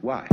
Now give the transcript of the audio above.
why?